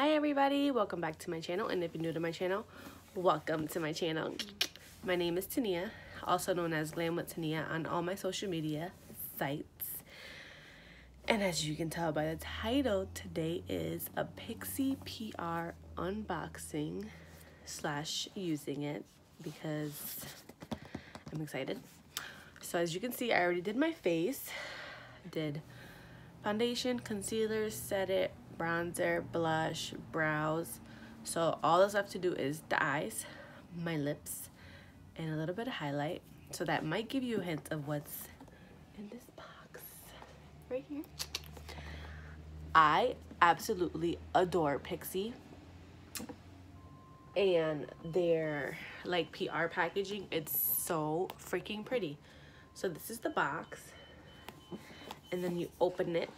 Hi everybody, welcome back to my channel and if you're new to my channel, welcome to my channel. My name is Tania, also known as Glam with Tania on all my social media sites. And as you can tell by the title, today is a Pixi PR unboxing slash using it because I'm excited. So as you can see, I already did my face, did foundation, concealer, set it, bronzer, blush, brows. So all that's left to do is the eyes, my lips, and a little bit of highlight. So that might give you a hint of what's in this box right here. I absolutely adore Pixi and their like PR packaging. It's so freaking pretty. So this is the box and then you open it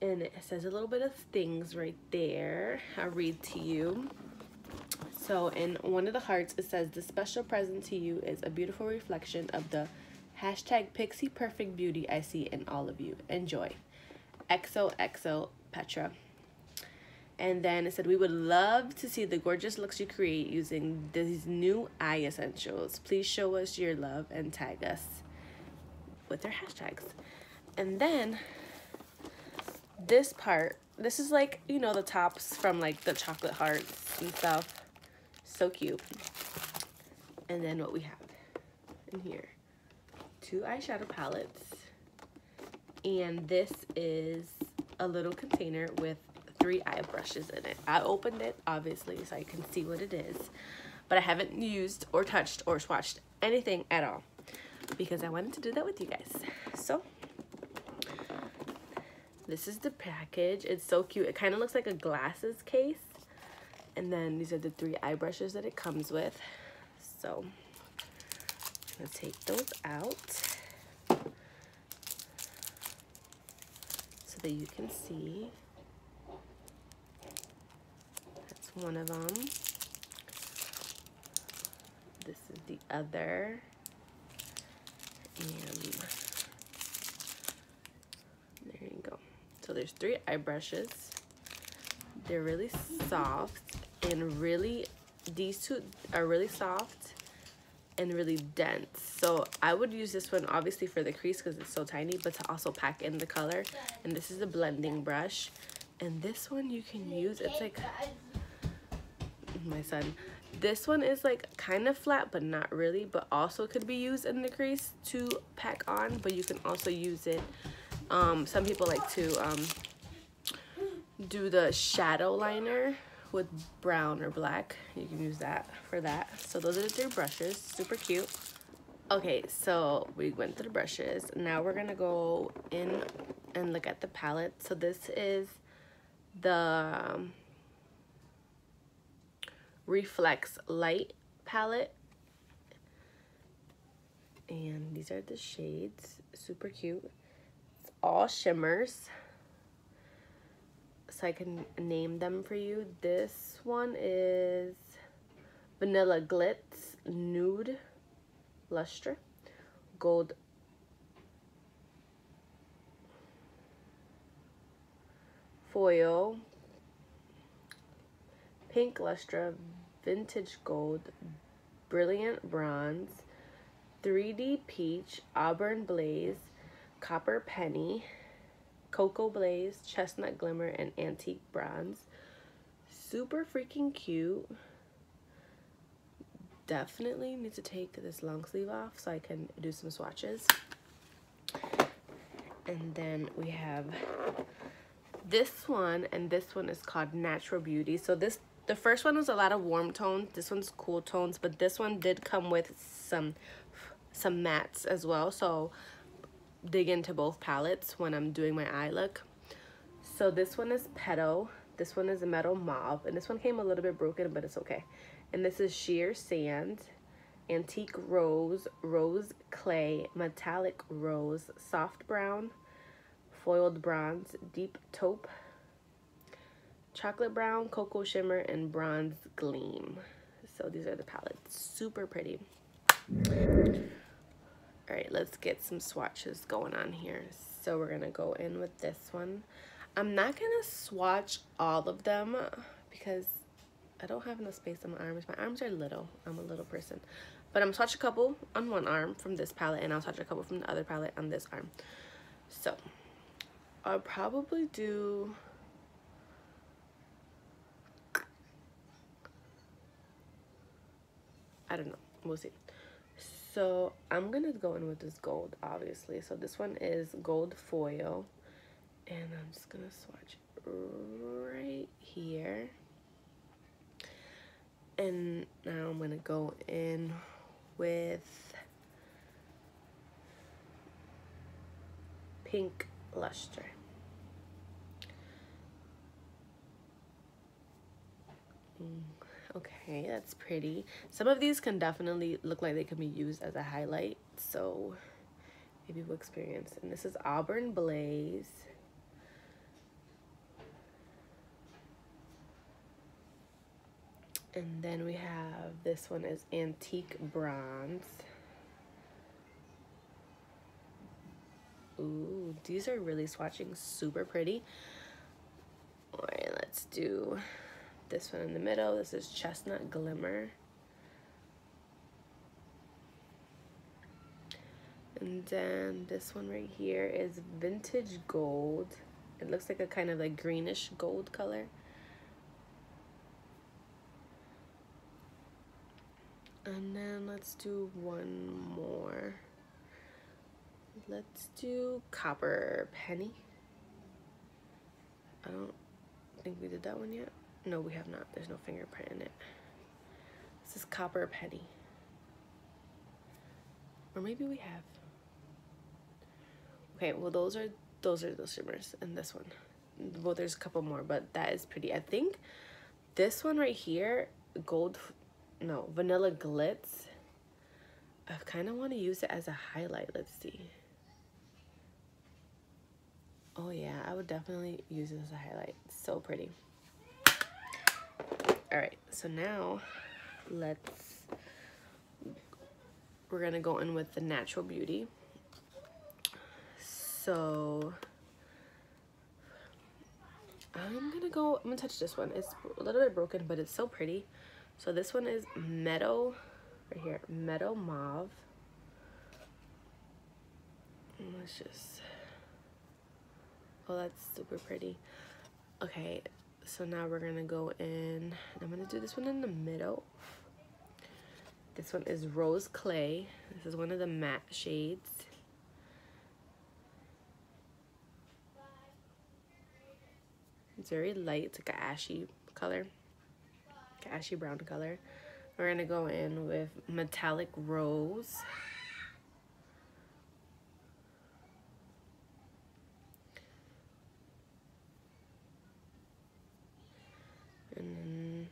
and it says a little bit of things right there. I'll read to you. So in one of the hearts, it says, the special present to you is a beautiful reflection of the hashtag Pixi Perfect Beauty I see in all of you. Enjoy. XOXO Petra. And then it said, we would love to see the gorgeous looks you create using these new eye essentials. Please show us your love and tag us with their hashtags. And then this part, this is like, you know, the tops from like the chocolate hearts and stuff. So cute. And then what we have in here, two eyeshadow palettes. And this is a little container with three eye brushes in it. I opened it, obviously, so I can see what it is. But I haven't used or touched or swatched anything at all because I wanted to do that with you guys. So this is the package. It's so cute. It kind of looks like a glasses case. And then these are the three eye brushes that it comes with. So I'm gonna take those out so that you can see. That's one of them. This is the other. And there you go. So there's three eye brushes. They're really soft and really, these two are really soft and really dense. So I would use this one obviously for the crease because it's so tiny, but to also pack in the color. And this is a blending brush. And this one you can use, it's like, my son, this one is like kind of flat, but not really, but also could be used in the crease to pack on, but you can also use it. Um, some people like to um, do the shadow liner with brown or black. You can use that for that. So those are the three brushes, super cute. Okay, so we went through the brushes. Now we're gonna go in and look at the palette. So this is the um, Reflex Light palette. And these are the shades. Super cute. All shimmers. So I can name them for you. This one is Vanilla Glitz Nude Luster. Gold Foil Pink Luster Vintage Gold, Brilliant Bronze, 3D Peach, Auburn Blaze, Copper Penny, Cocoa Blaze, Chestnut Glimmer, and Antique Bronze. Super freaking cute. Definitely need to take this long sleeve off so I can do some swatches. And then we have this one, and this one is called Natural Beauty. So this the first one was a lot of warm tones. This one's cool tones, but this one did come with some some mattes as well. So dig into both palettes when I'm doing my eye look. So this one is Petal. This one is a metal mauve. And this one came a little bit broken, but it's okay. And this is sheer sand, antique rose, rose clay, metallic rose, soft brown, foiled bronze, deep taupe, chocolate brown, cocoa shimmer, and bronze gleam. So these are the palettes. Super pretty. All right, let's get some swatches going on here. So we're gonna go in with this one. I'm not gonna swatch all of them because I don't have enough space on my arms. My arms are little. I'm a little person. But I'm gonna swatch a couple on one arm from this palette and I'll swatch a couple from the other palette on this arm. So I'll probably do I don't know. We'll see. So I'm gonna go in with this gold, obviously. So this one is gold foil. And I'm just gonna swatch right here. And now I'm gonna go in with pink luster. Mm, okay, that's pretty. Some of these can definitely look like they can be used as a highlight, so maybe we'll experience. And this is Auburn Blaze. And then we have, this one is Antique Bronze. Ooh, these are really swatching super pretty. All right, let's do this one in the middle. This is Chestnut Glimmer. And then this one right here is Vintage Gold. It looks like a kind of like greenish gold color. And then let's do one more. Let's do Copper Penny. I don't think we did that one yet. No, we have not. There's no fingerprint in it. This is Copper Penny. Or maybe we have. Okay, well those are those are those shimmers and this one. Well, there's a couple more, but that is pretty. I think this one right here, gold no, Vanilla Glitz. I kind of want to use it as a highlight. Let's see. Oh yeah, I would definitely use it as a highlight. So pretty. All right, so now let's, we're gonna go in with the Natural Beauty. So I'm gonna go, I'm gonna touch this one. It's a little bit broken, but it's so pretty. So this one is Meadow, right here, Meadow Mauve. Let's just, oh, that's super pretty. Okay, so now we're gonna go in, I'm gonna do this one in the middle. This one is Rose Clay. This is one of the matte shades. It's very light, it's like an ashy color ashy brown color. We're gonna go in with metallic rose. And then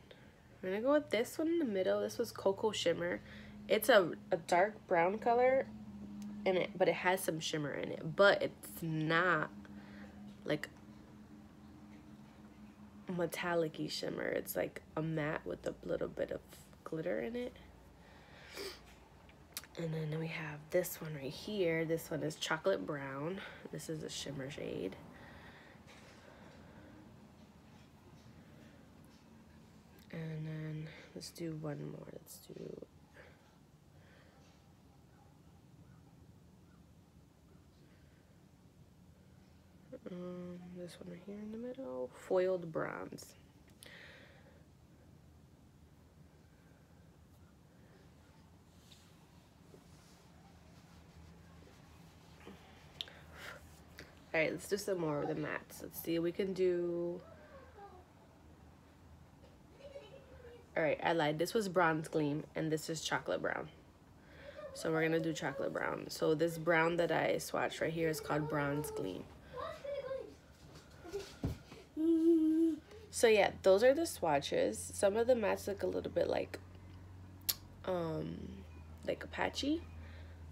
we're gonna go with this one in the middle. This was Cocoa Shimmer. It's a, a dark brown color in it, but it has some shimmer in it. But it's not like metallic shimmer. It's like a matte with a little bit of glitter in it. And then we have this one right here. This one is chocolate brown. This is a shimmer shade. And then let's do one more. Let's do Um, this one right here in the middle, foiled bronze. All right, let's do some more of the mattes. Let's see, we can do... All right, I lied. This was bronze gleam, and this is chocolate brown. So we're gonna do chocolate brown. So this brown that I swatched right here is called bronze gleam. So yeah, those are the swatches. Some of the mattes look a little bit like, um, like a patchy,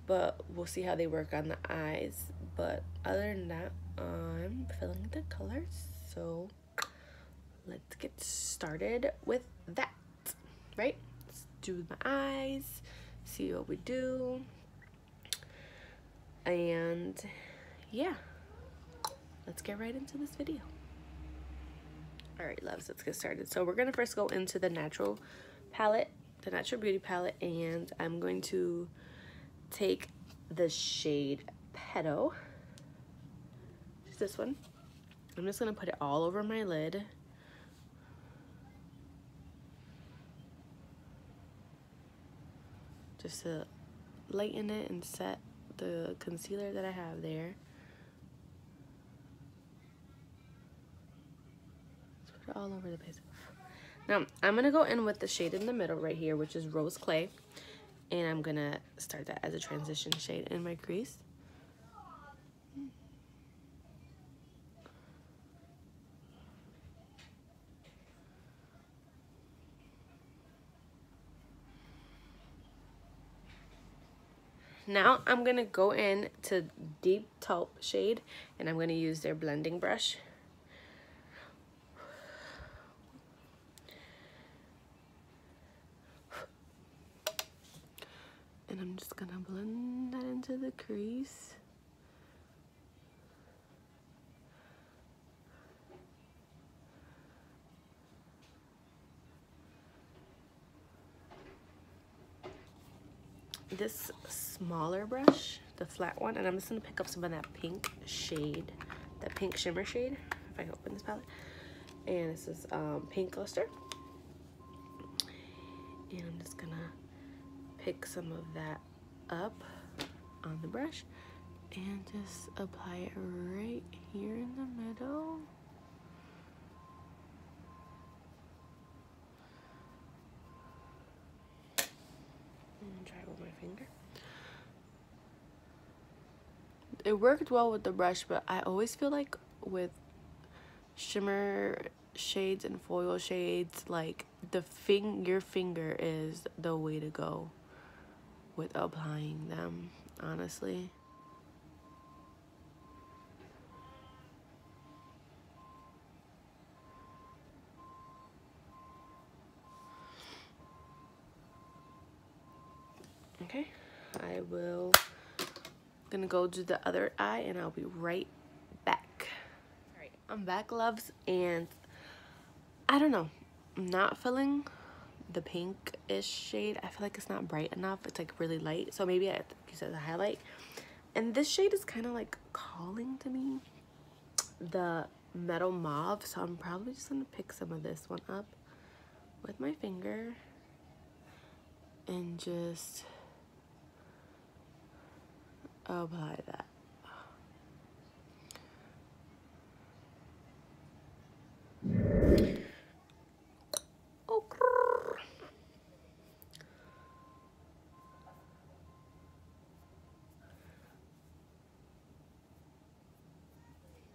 but we'll see how they work on the eyes. But other than that, I'm filling the colors. So let's get started with that, right? Let's do my eyes, see what we do. And yeah, let's get right into this video. All right, loves, let's get started. So we're gonna first go into the natural palette, the natural beauty palette, and I'm going to take the shade Petal, this one. I'm just gonna put it all over my lid. Just to lighten it and set the concealer that I have there. Let's put it all over the. Now, I'm gonna go in with the shade in the middle right here, which is Rose Clay. And I'm gonna start that as a transition shade in my crease. Now I'm going to go in to Deep Taupe shade and I'm going to use their blending brush. And I'm just going to blend that into the crease. This smaller brush, the flat one, and I'm just gonna pick up some of that pink shade, that pink shimmer shade, if I open this palette. And this is um, Pink Luster. And I'm just gonna pick some of that up on the brush and just apply it right here in the middle. Finger. It worked well with the brush, but I always feel like with shimmer shades and foil shades, like the fing your finger is the way to go with applying them, honestly. Okay, I will gonna go do the other eye and I'll be right back. All right, I'm back, loves, and I don't know, I'm not feeling the pink-ish shade. I feel like it's not bright enough. It's like really light, so maybe I use it as a highlight. And this shade is kind of like calling to me the metal mauve, so I'm probably just gonna pick some of this one up with my finger and just Oh, apply that. Oh,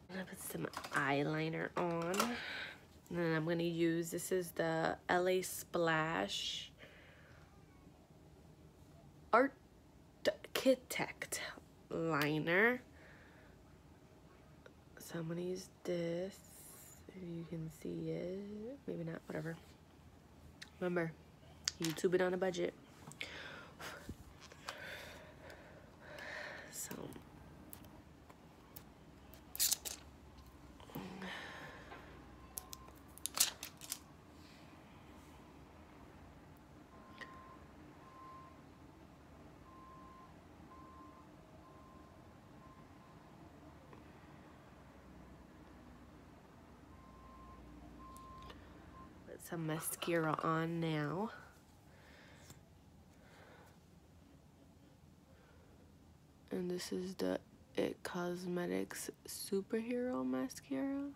I'm gonna put some eyeliner on. And then I'm gonna use, this is the LA Splash Art Architect liner. So I'm gonna use this, if you can see it, maybe not, whatever. Remember, YouTube it on a budget. So some mascara on now. And this is the It Cosmetics Superhero Mascara.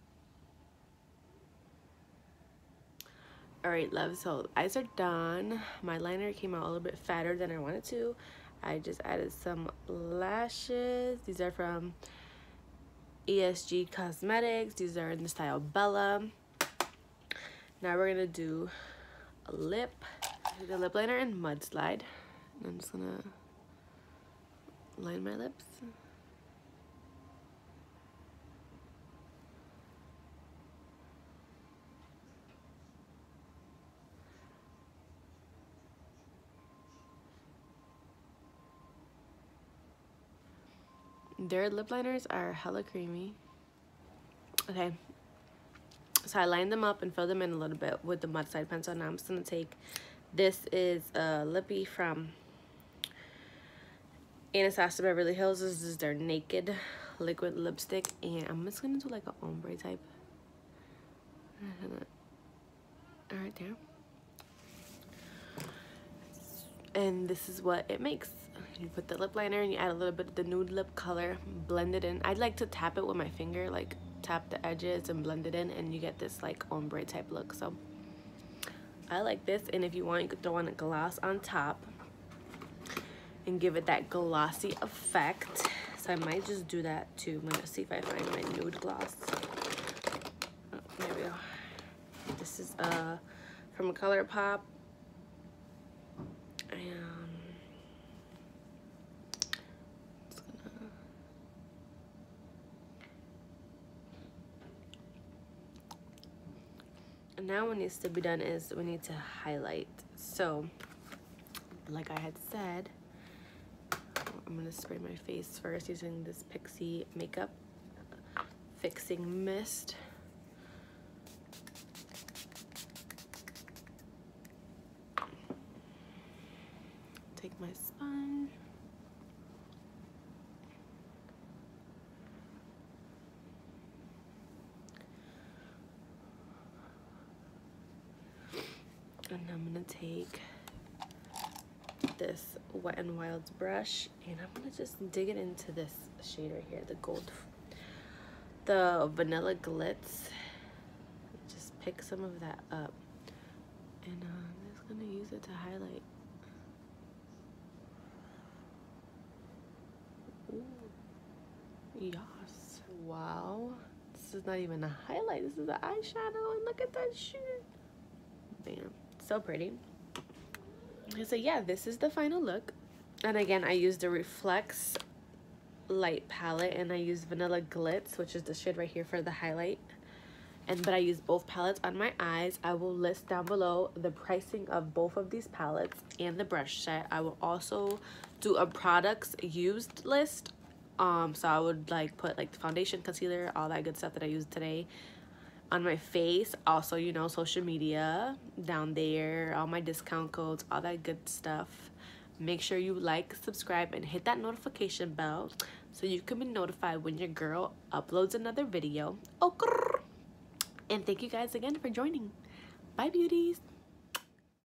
Alright, love, so eyes are done. My liner came out a little bit fatter than I wanted to. I just added some lashes. These are from ESG Cosmetics. These are in the style Bella. Now we're gonna do a lip, the lip liner and mudslide. I'm just gonna line my lips. Their lip liners are hella creamy. Okay, So I lined them up and filled them in a little bit with the mud side pencil. Now I'm just going to take, this is a lippy from Anastasia Beverly Hills. This is their Naked liquid lipstick. And I'm just going to do like an ombre type. Right there. And this is what it makes. You put the lip liner and you add a little bit of the nude lip color, blend it in. I'd like to tap it with my finger, like tap the edges and blend it in and you get this like ombre type look. So I like this and if you want you could throw on a gloss on top and give it that glossy effect. So I might just do that too. I'm gonna see if I find my nude gloss. Oh, there we go. This is uh from ColourPop. And now what needs to be done is we need to highlight. So, like I had said, I'm gonna spray my face first using this Pixi Makeup Fixing Mist. take my sponge. And I'm gonna take n Wild's brush and I'm gonna just dig it into this shade right here, the gold, the vanilla glitz. Just pick some of that up and uh, I'm just gonna use it to highlight Yes. Wow. This is not even a highlight. This is an eyeshadow. And look at that shit. Bam. So pretty. So yeah, this is the final look. And again, I used the Reflex light palette and I used Vanilla Glitz, which is the shade right here for the highlight. And but I use both palettes on my eyes. I will list down below the pricing of both of these palettes and the brush set. I will also do a products used list um so i would like put like the foundation concealer all that good stuff that i used today on my face also you know social media down there all my discount codes all that good stuff make sure you like subscribe and hit that notification bell so you can be notified when your girl uploads another video. Oh and thank you guys again for joining. Bye beauties